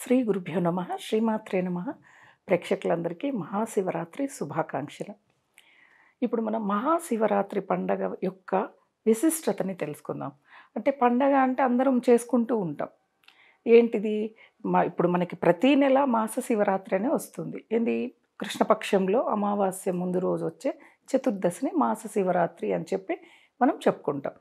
శ్రీ గురుభ్యో నమ శ్రీమాత్రే నమ. ప్రేక్షకులందరికీ మహాశివరాత్రి శుభాకాంక్షలు. ఇప్పుడు మనం మహాశివరాత్రి పండగ యొక్క విశిష్టతని తెలుసుకుందాం. అంటే పండగ అంటే అందరం చేసుకుంటూ ఉంటాం. ఏంటిది? మా ఇప్పుడు మనకి ప్రతీ నెల మాస శివరాత్రి అనే వస్తుంది. ఏంది? కృష్ణపక్షంలో అమావాస్య ముందు రోజు వచ్చే చతుర్దశిని మాస శివరాత్రి అని చెప్పి మనం చెప్పుకుంటాం.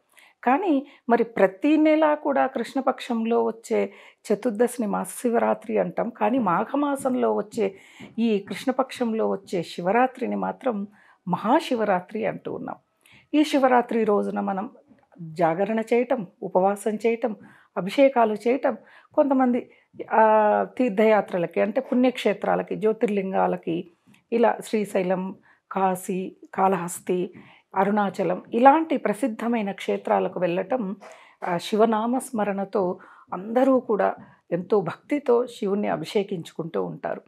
కానీ మరి ప్రతి నెల కూడా కృష్ణపక్షంలో వచ్చే చతుర్దశిని మాస శివరాత్రి అంటాం. కానీ మాఘమాసంలో వచ్చే ఈ కృష్ణపక్షంలో వచ్చే శివరాత్రిని మాత్రం మహాశివరాత్రి అంటూ ఉన్నాం. ఈ శివరాత్రి రోజున మనం జాగరణ చేయటం ఉపవాసం చేయటం అభిషేకాలు చేయటం కొంతమంది తీర్థయాత్రలకి అంటే పుణ్యక్షేత్రాలకి జ్యోతిర్లింగాలకి ఇలా శ్రీశైలం కాశీ కాళహస్తి అరుణాచలం ఇలాంటి ప్రసిద్ధమైన క్షేత్రాలకు వెళ్ళటం శివనామ స్మరణతో అందరూ కూడా ఎంతో భక్తితో శివుణ్ణి అభిషేకించుకుంటూ ఉంటారు.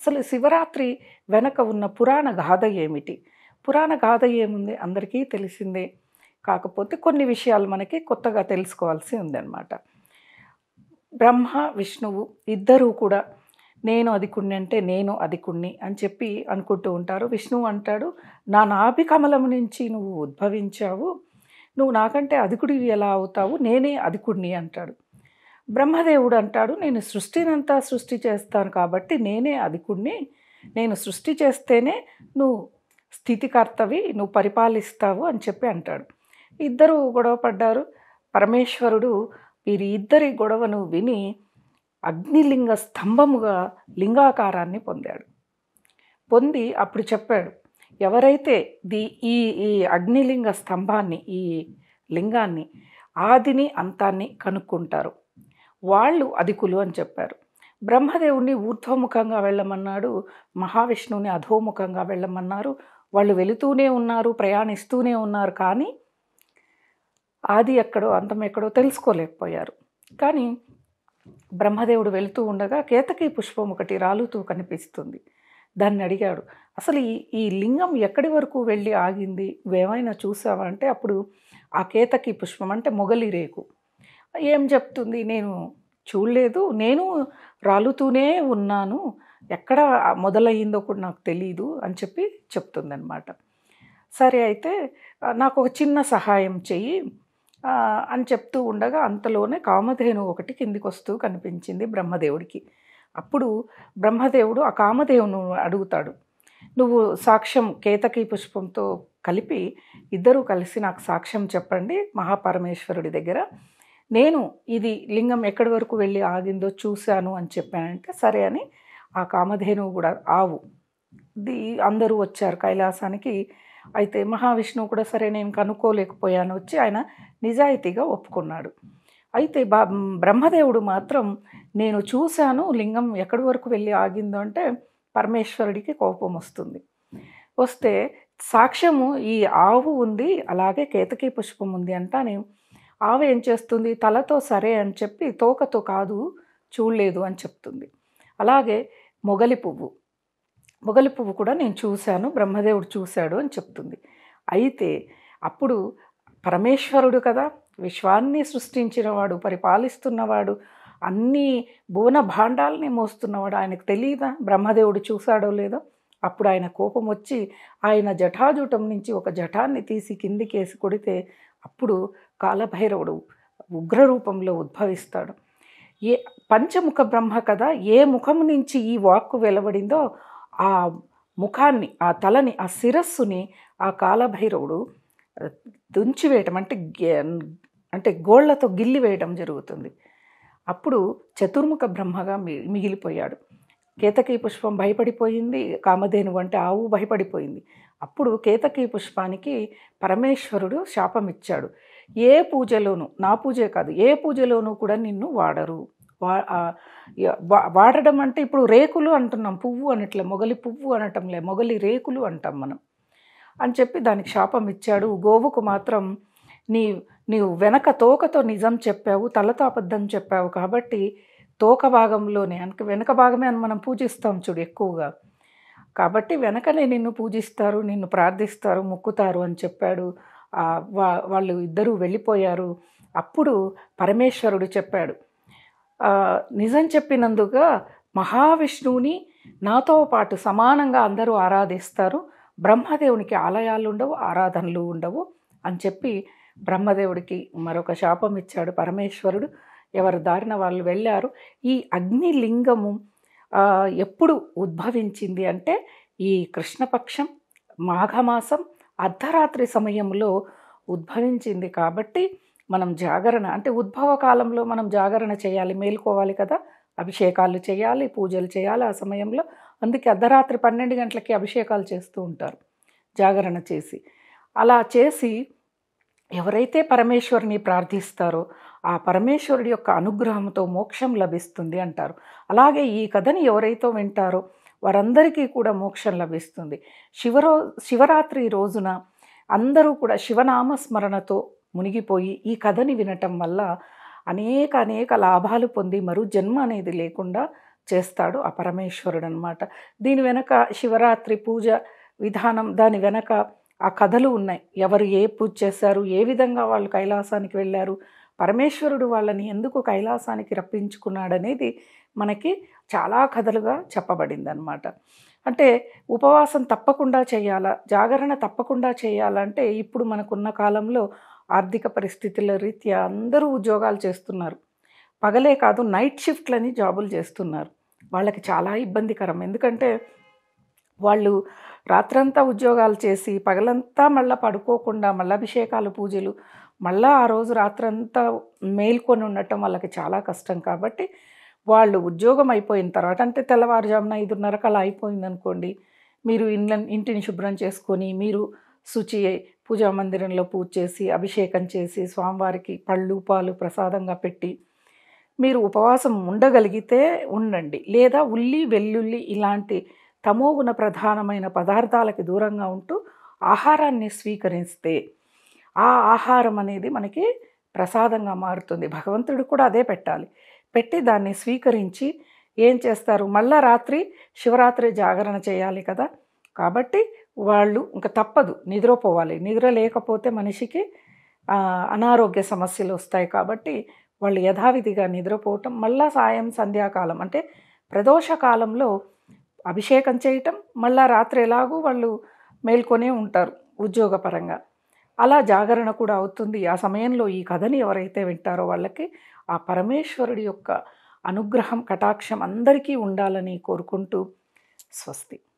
అసలు శివరాత్రి వెనక ఉన్న పురాణ గాథ ఏమిటి? పురాణ గాథ ఏముంది? అందరికీ తెలిసిందే. కాకపోతే కొన్ని విషయాలు మనకి కొత్తగా తెలుసుకోవాల్సి ఉందన్నమాట. బ్రహ్మ విష్ణువు ఇద్దరూ కూడా నేను అధికుణ్ణి అంటే నేను అధికుణ్ణి అని చెప్పి అనుకుంటూ ఉంటారు. విష్ణువు అంటాడు నా నాభి కమలం నుంచి నువ్వు ఉద్భవించావు. నువ్వు నాకంటే అధికుడివి ఎలా అవుతావు? నేనే అధికుణ్ణి అంటాడు. బ్రహ్మదేవుడు అంటాడు నేను సృష్టినంతా సృష్టి చేస్తాను కాబట్టి నేనే అధికుణ్ణి నేను సృష్టి చేస్తేనే నువ్వు స్థితికర్తవి నువ్వు పరిపాలిస్తావు అని చెప్పి అంటాడు. ఇద్దరు గొడవ పడ్డారు. పరమేశ్వరుడు వీరి ఇద్దరి గొడవను విని అగ్నిలింగ స్తంభముగా లింగాకారాన్ని పొందాడు. పొంది అప్పుడు చెప్పాడు ఎవరైతే ది ఈ ఈ అగ్నిలింగ స్తంభాన్ని ఈ లింగాన్ని ఆదిని అంతాన్ని కనుక్కుంటారు. వాళ్ళు అధికులు అని చెప్పారు. బ్రహ్మదేవుణ్ణి ఊర్ధ్వముఖంగా వెళ్ళమన్నాడు మహావిష్ణువుని అధోముఖంగా వెళ్ళమన్నారు. వాళ్ళు వెళుతూనే ఉన్నారు ప్రయాణిస్తూనే ఉన్నారు కానీ ఆది ఎక్కడో అంతం ఎక్కడో తెలుసుకోలేకపోయారు. కానీ బ్రహ్మదేవుడు వెళుతూ ఉండగా కేతకి పుష్పం ఒకటి రాలుతూ కనిపిస్తుంది. దాన్ని అడిగాడు అసలు ఈ ఈ లింగం ఎక్కడి వరకు వెళ్ళి ఆగింది? ఏమైనా చూసావా? అంటే అప్పుడు ఆ కేతకి పుష్పం అంటే మొగలి రేకు. ఏం చెప్తుంది? నేను చూడలేదు. నేను రాలుతూనే ఉన్నాను. ఎక్కడ మొదలయ్యిందో కూడా నాకు తెలియదు అని చెప్పి చెప్తుందనమాట సరే అయితే నాకు ఒక చిన్న సహాయం చెయ్యి. అని చెప్తూ ఉండగా అంతలోనే కామధేను ఒకటి కిందికి వస్తూ కనిపించింది బ్రహ్మదేవుడికి. అప్పుడు బ్రహ్మదేవుడు ఆ కామధేవును అడుగుతాడు నువ్వు సాక్ష్యం కేతకి పుష్పంతో కలిపి ఇద్దరూ కలిసి నాకు సాక్ష్యం చెప్పండి మహాపరమేశ్వరుడి దగ్గర. నేను ఇది లింగం ఎక్కడి వరకు వెళ్ళి ఆగిందో చూశాను అని చెప్పానంటే సరే అని ఆ కామధేనువు కూడా ఆవు ది అందరూ వచ్చారు కైలాసానికి అయితే మహావిష్ణువు కూడా సరే నేను కనుక్కోలేకపోయాను వచ్చి ఆయన నిజాయితీగా ఒప్పుకున్నాడు. అయితే బా బ్రహ్మదేవుడు మాత్రం నేను చూశాను లింగం ఎక్కడి వరకు వెళ్ళి ఆగిందో అంటే పరమేశ్వరుడికి కోపం వస్తుంది. వస్తే సాక్ష్యము ఈ ఆవు ఉంది అలాగే కేతకీ పుష్పం ఉంది అంటానే ఆవు ఏం చేస్తుంది? తలతో సరే అని చెప్పి తోకతో కాదు చూడలేదు అని చెప్తుంది. అలాగే మొగలి పువ్వు. మొగలి పువ్వు కూడా నేను చూశాను బ్రహ్మదేవుడు చూశాడు అని చెప్తుంది. అయితే అప్పుడు పరమేశ్వరుడు కదా విశ్వాన్ని సృష్టించినవాడు పరిపాలిస్తున్నవాడు అన్ని భువన భాండాలని మోస్తున్నవాడు ఆయనకు తెలియదా బ్రహ్మదేవుడు చూశాడో లేదో? అప్పుడు ఆయన కోపం వచ్చి ఆయన జటాజూటం నుంచి ఒక జటాన్ని తీసి కిందికేసి కొడితే అప్పుడు కాలభైరవుడు ఉగ్రరూపంలో ఉద్భవిస్తాడు. ఏ పంచముఖ బ్రహ్మ కదా ఏ ముఖం నుంచి ఈ వాక్కు వెలువడిందో ఆ ముఖాన్ని ఆ తలని ఆ శిరస్సుని ఆ కాలభైరవుడు దుంచివేయటం అంటే అంటే గోళ్ళతో గిల్లి వేయడం జరుగుతుంది. అప్పుడు చతుర్ముఖ బ్రహ్మగా మి- మిగిలిపోయాడు. కేతకీ పుష్పం భయపడిపోయింది కామధేను అంటే ఆవు భయపడిపోయింది. అప్పుడు కేతకీ పుష్పానికి పరమేశ్వరుడు శాపం ఇచ్చాడు ఏ పూజలోనూ నా పూజే కాదు ఏ పూజలోనూ కూడా నిన్ను వాడరు. వాడడం అంటే ఇప్పుడు రేకులు అంటున్నాం పువ్వు అనట్లే మొగలి పువ్వు అనటంలే మొగలి రేకులు అంటాం మనం. అని చెప్పి దానికి శాపం ఇచ్చాడు గోవుకు మాత్రం నీ నీవు వెనక తోకతో నిజం చెప్పావు తలతో అబద్ధం చెప్పావు కాబట్టి తోక భాగంలోనే అనక వెనక భాగమే అని మనం పూజిస్తాం చూడు ఎక్కువగా. కాబట్టి వెనకనే నిన్ను పూజిస్తారు నిన్ను ప్రార్థిస్తారు మొక్కుతారు అని చెప్పాడు. వా వాళ్ళు ఇద్దరూ వెళ్ళిపోయారు. అప్పుడు పరమేశ్వరుడు చెప్పాడు నిజం చెప్పినందుగా మహావిష్ణువుని నాతో పాటు సమానంగా అందరూ ఆరాధిస్తారు. బ్రహ్మదేవునికి ఆలయాలు ఉండవు ఆరాధనలు ఉండవు అని చెప్పి బ్రహ్మదేవుడికి మరొక శాపం ఇచ్చాడు పరమేశ్వరుడు. ఎవరు దారిన వాళ్ళు వెళ్ళారు. ఈ అగ్నిలింగము ఎప్పుడు ఉద్భవించింది అంటే ఈ కృష్ణపక్షం మాఘమాసం అర్ధరాత్రి సమయంలో ఉద్భవించింది కాబట్టి మనం జాగరణ అంటే ఉద్భవ కాలంలో మనం జాగరణ చేయాలి మేలుకోవాలి కదా. అభిషేకాలు చేయాలి పూజలు చేయాలి ఆ సమయంలో. అందుకే అర్ధరాత్రి పన్నెండు గంటలకి అభిషేకాలు చేస్తూ ఉంటారు జాగరణ చేసి. అలా చేసి ఎవరైతే పరమేశ్వరుని ప్రార్థిస్తారో ఆ పరమేశ్వరుడి యొక్క అనుగ్రహంతో మోక్షం లభిస్తుంది అంటారు. అలాగే ఈ కథని ఎవరైతే వింటారో వారందరికీ కూడా మోక్షం లభిస్తుంది. శివరో శివరాత్రి రోజున అందరూ కూడా శివనామ స్మరణతో మునిగిపోయి ఈ కథని వినటం వల్ల అనేక అనేక లాభాలు పొంది మరు జన్మ అనేది లేకుండా చేస్తాడు ఆ పరమేశ్వరుడు అనమాట దీని వెనక శివరాత్రి పూజ విధానం దాని వెనక ఆ కథలు ఉన్నాయి. ఎవరు ఏ పూజ చేశారు ఏ విధంగా వాళ్ళు కైలాసానికి వెళ్ళారు పరమేశ్వరుడు వాళ్ళని ఎందుకు కైలాసానికి రప్పించుకున్నాడనేది మనకి చాలా కథలుగా చెప్పబడింది అనమాట అంటే ఉపవాసం తప్పకుండా చేయాలా జాగరణ తప్పకుండా చేయాలంటే ఇప్పుడు మనకున్న కాలంలో ఆర్థిక పరిస్థితుల రీత్యా అందరూ ఉద్యోగాలు చేస్తున్నారు. పగలే కాదు నైట్ షిఫ్ట్లని జాబులు చేస్తున్నారు. వాళ్ళకి చాలా ఇబ్బందికరం. ఎందుకంటే వాళ్ళు రాత్రంతా ఉద్యోగాలు చేసి పగలంతా మళ్ళీ పడుకోకుండా మళ్ళీ అభిషేకాలు పూజలు మళ్ళీ ఆ రోజు రాత్రంతా మేల్కొని ఉండటం వాళ్ళకి చాలా కష్టం. కాబట్టి వాళ్ళు ఉద్యోగం అయిపోయిన తర్వాత అంటే తెల్లవారుజామున ఐదున్నరకు అలా అయిపోయిందనుకోండి మీరు ఇండ్ల ఇంటిని శుభ్రం చేసుకొని మీరు శుచి పూజా మందిరంలో పూజ చేసి అభిషేకం చేసి స్వామివారికి పళ్ళు పాలు ప్రసాదంగా పెట్టి మీరు ఉపవాసం ఉండగలిగితే ఉండండి. లేదా ఉల్లి వెల్లుల్లి ఇలాంటి తమోగుణ ప్రధానమైన పదార్థాలకి దూరంగా ఉంటూ ఆహారాన్ని స్వీకరిస్తే ఆ ఆహారం అనేది మనకి ప్రసాదంగా మారుతుంది. భగవంతుడు కూడా అదే పెట్టాలి. పెట్టి దాన్ని స్వీకరించి ఏం చేస్తారు? మళ్ళా రాత్రి శివరాత్రి జాగరణ చేయాలి కదా. కాబట్టి వాళ్ళు ఇంకా తప్పదు నిద్రపోవాలి. నిద్ర లేకపోతే మనిషికి అనారోగ్య సమస్యలు వస్తాయి కాబట్టి వాళ్ళు యథావిధిగా నిద్రపోవటం మళ్ళా సాయం సంధ్యాకాలం. అంటే ప్రదోష కాలంలో అభిషేకం చేయటం మళ్ళా రాత్రి ఎలాగూ వాళ్ళు మేల్కొనే ఉంటారు ఉద్యోగపరంగా. అలా జాగరణ కూడా అవుతుంది. ఆ సమయంలో ఈ కథని ఎవరైతే వింటారో వాళ్ళకి ఆ పరమేశ్వరుడి యొక్క అనుగ్రహం కటాక్షం అందరికీ ఉండాలని కోరుకుంటూ స్వస్తి.